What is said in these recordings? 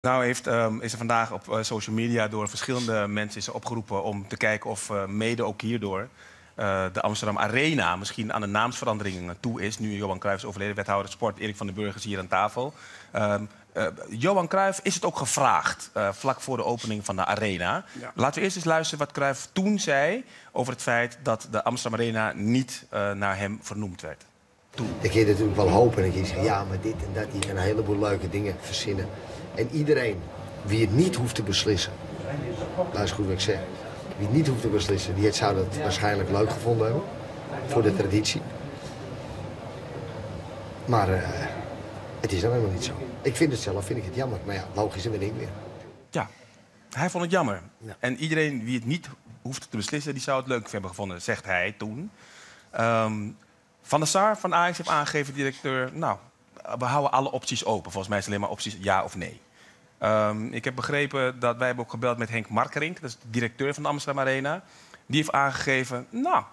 Nou heeft, ehm, is er vandaag op eh, social media door verschillende mensen is er opgeroepen om te kijken of eh, mede ook hierdoor eh, de Amsterdam Arena misschien aan de naamsverandering toe is. Nu Johan Cruijff is overleden, wethouder sport, Erik van den Burger is hier aan tafel. Ehm, eh, Johan Cruijff is het ook gevraagd eh, vlak voor de opening van de Arena. Ja. Laten we eerst eens luisteren wat Cruijff toen zei over het feit dat de Amsterdam Arena niet eh, naar hem vernoemd werd. Dan kun je natuurlijk wel hopen en kun je zeggen, ja, maar dit en dat, die kan een heleboel leuke dingen verzinnen. En iedereen wie het niet hoeft te beslissen, dat is goed wat ik zeg, wie het niet hoeft te beslissen, die het zou dat waarschijnlijk leuk gevonden hebben, voor de traditie. Maar eh, het is dan helemaal niet zo. Ik vind het zelf, vind ik het jammer, maar ja, logisch en ben ik weer. Ja, hij vond het jammer. Ja. En iedereen wie het niet hoeft te beslissen, die zou het leuk hebben gevonden, zegt hij toen. Ehm, van der Sar van Ajax heeft aangegeven, directeur, nou, we houden alle opties open. Volgens mij is het alleen maar opties ja of nee. Ehm, ik heb begrepen dat wij hebben ook gebeld met Henk Markerink, dat is de directeur van de Amsterdam Arena. Die heeft aangegeven, nou,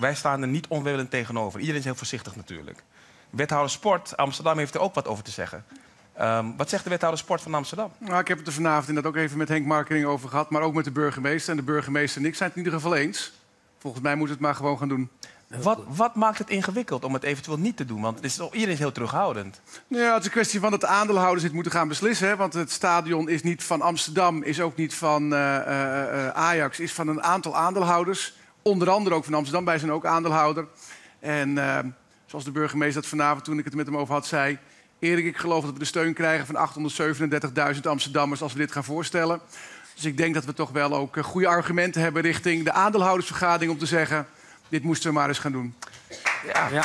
wij staan er niet onwillend tegenover. Iedereen is heel voorzichtig natuurlijk. Wethouder Sport Amsterdam heeft er ook wat over te zeggen. Ehm, wat zegt de wethouder Sport van Amsterdam? Nou, ik heb het er vanavond inderdaad ook even met Henk Markering over gehad, maar ook met de burgemeester. En de burgemeester en ik zijn het in ieder geval eens. Volgens mij moet het maar gewoon gaan doen. Wat, wat maakt het ingewikkeld om het eventueel niet te doen? Want het is, iedereen is heel terughoudend. Nou ja, het is een kwestie van dat de aandeelhouders dit moeten gaan beslissen. Hè? Want het stadion is niet van Amsterdam, is ook niet van eh, eh, eh, Ajax, is van een aantal aandeelhouders. Onder andere ook van Amsterdam, wij zijn ook aandeelhouder. En zoals de burgemeester dat vanavond, toen ik het met hem over had, zei... Erik, ik geloof dat we de steun krijgen van 837.000 Amsterdammers als we dit gaan voorstellen. Dus ik denk dat we toch wel ook eh, goede argumenten hebben richting de aandeelhoudersvergadering om te zeggen... dit moesten we maar eens gaan doen. Ja.